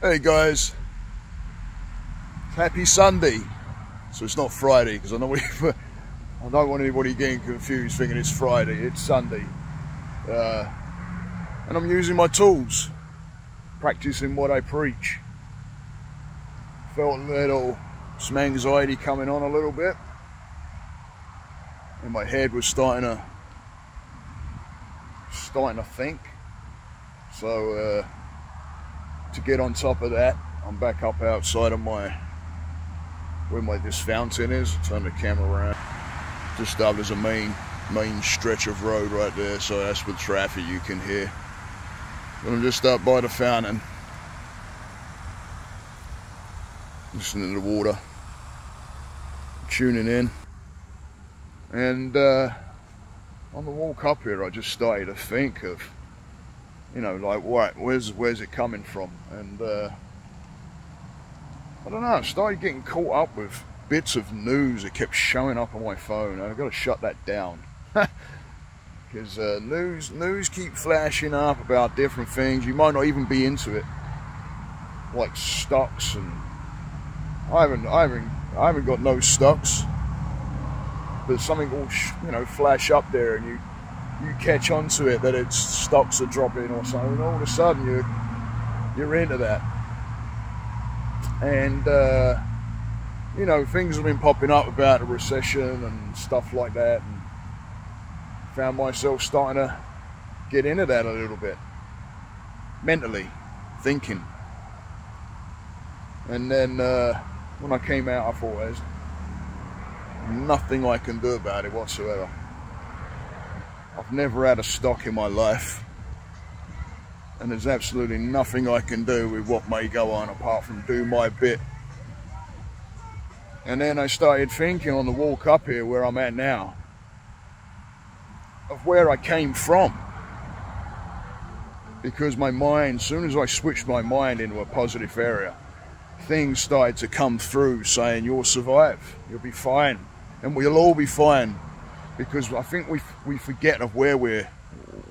Hey guys, happy Sunday. So it's not Friday because I know I don't want anybody getting confused thinking it's Friday. It's Sunday, uh, and I'm using my tools, practicing what I preach. Felt a little some anxiety coming on a little bit, and my head was starting to starting to think. So. Uh, to get on top of that, I'm back up outside of my where my this fountain is. Turn the camera around. Just up there's a main main stretch of road right there, so that's with traffic you can hear. But I'm just up by the fountain, listening to the water, tuning in, and uh, on the walk up here, I just started to think of you know, like what, where's where's it coming from? And uh, I don't know. I started getting caught up with bits of news that kept showing up on my phone. I've got to shut that down because uh, news news keep flashing up about different things. You might not even be into it, like stocks and I haven't I haven't I haven't got no stocks. But something will you know flash up there and you you catch on to it that its stocks are dropping or something, and all of a sudden you're you're into that. And uh, you know, things have been popping up about a recession and stuff like that, and found myself starting to get into that a little bit mentally, thinking. And then uh, when I came out, I thought there's nothing I can do about it whatsoever. I've never had a stock in my life and there's absolutely nothing I can do with what may go on apart from do my bit. And then I started thinking on the walk up here where I'm at now of where I came from. Because my mind, as soon as I switched my mind into a positive area, things started to come through saying, You'll survive, you'll be fine, and we'll all be fine because I think we we forget of where we're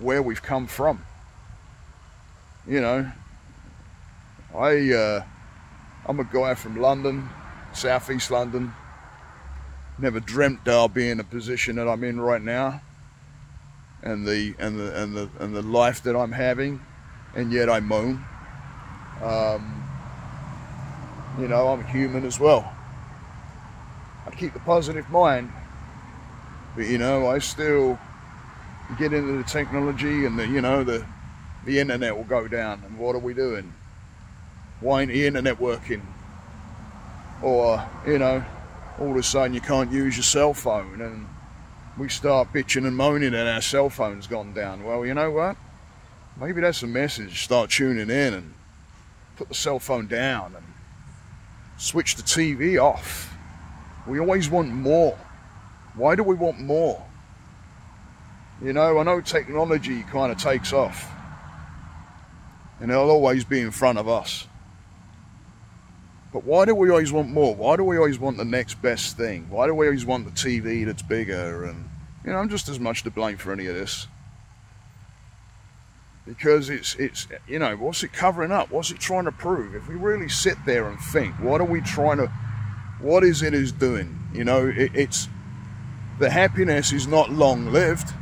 where we've come from. You know, I uh, I'm a guy from London, southeast London. Never dreamt I'll be in a position that I'm in right now, and the and the and the and the life that I'm having, and yet I moan. Um, you know, I'm a human as well. I keep the positive mind but you know, I still get into the technology and the you know the the internet will go down and what are we doing? Why ain't the internet working? Or, you know, all of a sudden you can't use your cell phone and we start bitching and moaning that our cell phone's gone down. Well, you know what? Maybe that's a message. Start tuning in and put the cell phone down and switch the TV off. We always want more. Why do we want more? You know, I know technology kind of takes off and it'll always be in front of us. But why do we always want more? Why do we always want the next best thing? Why do we always want the TV that's bigger? And, you know, I'm just as much to blame for any of this. Because it's, it's, you know, what's it covering up? What's it trying to prove? If we really sit there and think, what are we trying to, what is it is doing? You know, it, it's, the happiness is not long lived.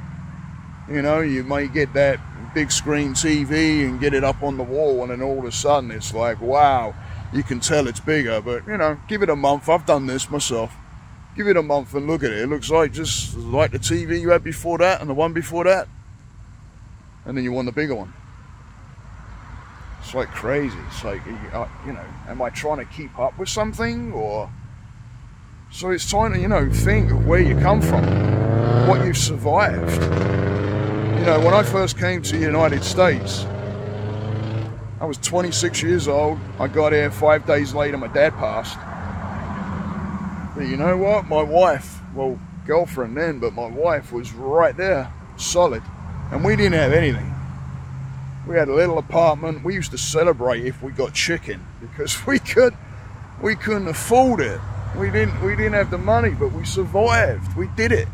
You know, you may get that big screen TV and get it up on the wall, and then all of a sudden it's like, wow, you can tell it's bigger. But you know, give it a month. I've done this myself. Give it a month and look at it. It looks like just like the TV you had before that and the one before that, and then you want the bigger one. It's like crazy. It's like, you know, am I trying to keep up with something or? So it's time to, you know, think of where you come from, what you've survived. You know, when I first came to the United States, I was 26 years old. I got here five days later, my dad passed. But you know what? My wife, well, girlfriend then, but my wife was right there, solid. And we didn't have anything. We had a little apartment. We used to celebrate if we got chicken because we could we couldn't afford it. We didn't we didn't have the money, but we survived. We did it.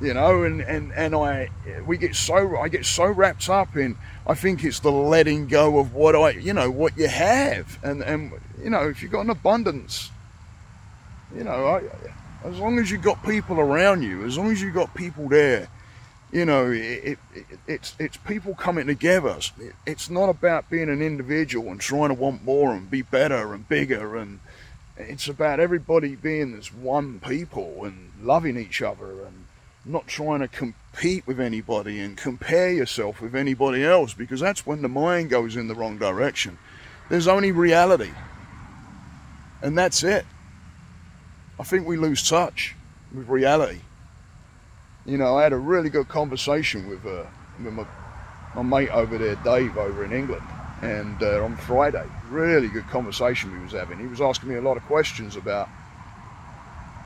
you know, and, and, and I we get so I get so wrapped up in I think it's the letting go of what I you know what you have and and you know if you've got an abundance, you know, I, as long as you've got people around you, as long as you've got people there, you know, it, it, it's it's people coming together. It's not about being an individual and trying to want more and be better and bigger and it's about everybody being this one people and loving each other and not trying to compete with anybody and compare yourself with anybody else because that's when the mind goes in the wrong direction. There's only reality. And that's it. I think we lose touch with reality. You know, I had a really good conversation with, uh, with my, my mate over there, Dave, over in England, and uh, on Friday. Really good conversation we was having. He was asking me a lot of questions about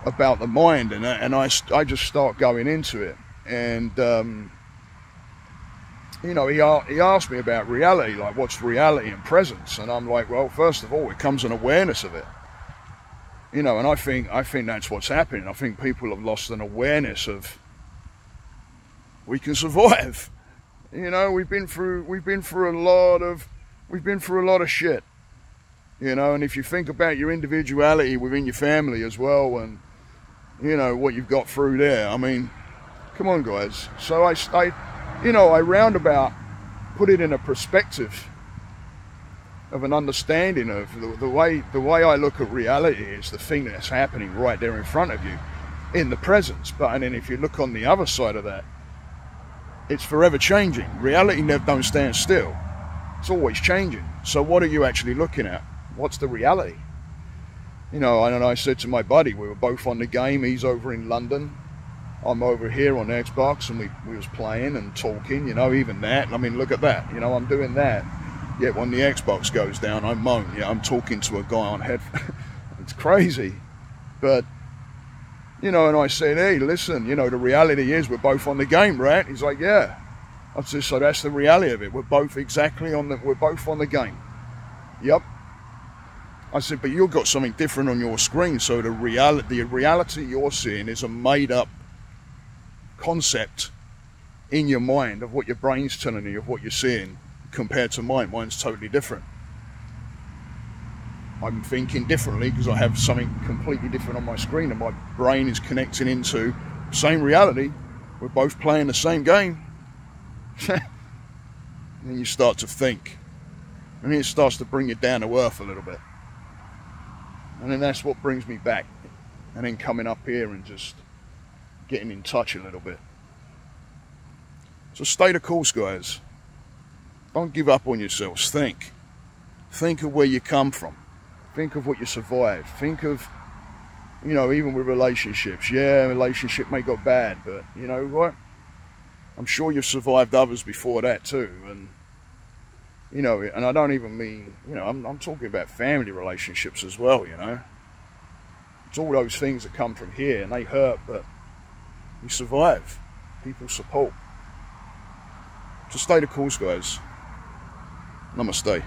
about the mind, and and I, I just start going into it, and um, you know he he asked me about reality, like what's reality and presence, and I'm like, well, first of all, it comes an awareness of it, you know, and I think I think that's what's happening. I think people have lost an awareness of we can survive. You know, we've been through we've been through a lot of we've been through a lot of shit. You know, and if you think about your individuality within your family as well, and you know, what you've got through there. I mean, come on, guys. So I, I you know, I roundabout put it in a perspective of an understanding of the, the, way the way I look at reality is the thing that's happening right there in front of you, in the presence. But and then if you look on the other side of that, it's forever changing. Reality never don't stand still. It's always changing. So what are you actually looking at? What's the reality? you know, and I said to my buddy, we were both on the game. He's over in London. I'm over here on Xbox, and we, we was playing and talking. You know, even that. I mean, look at that. You know, I'm doing that. Yet when the Xbox goes down, I moan. Yeah, I'm talking to a guy on head. it's crazy, but you know. And I said, hey, listen. You know, the reality is we're both on the game, right? He's like, yeah. So that's the reality of it. We're both exactly on the. We're both on the game. Yep. I said, but you've got something different on your screen. So the reality, the reality you're seeing is a made up concept in your mind of what your brain's telling you of what you're seeing compared to mine. Mine's totally different. I'm thinking differently because I have something completely different on my screen and my brain is connecting into same reality. We're both playing the same game. and then you start to think. And it starts to bring you down to earth a little bit. And then that's what brings me back. And then coming up here and just getting in touch a little bit. So stay the course, guys. Don't give up on yourselves. Think. Think of where you come from. Think of what you survived. Think of, you know, even with relationships. Yeah, relationship may go bad, but you know what? I'm sure you've survived others before that too. And you know, and I don't even mean, you know, I'm, I'm talking about family relationships as well, you know. It's all those things that come from here and they hurt, but you survive. People support. So stay the course, guys. Namaste.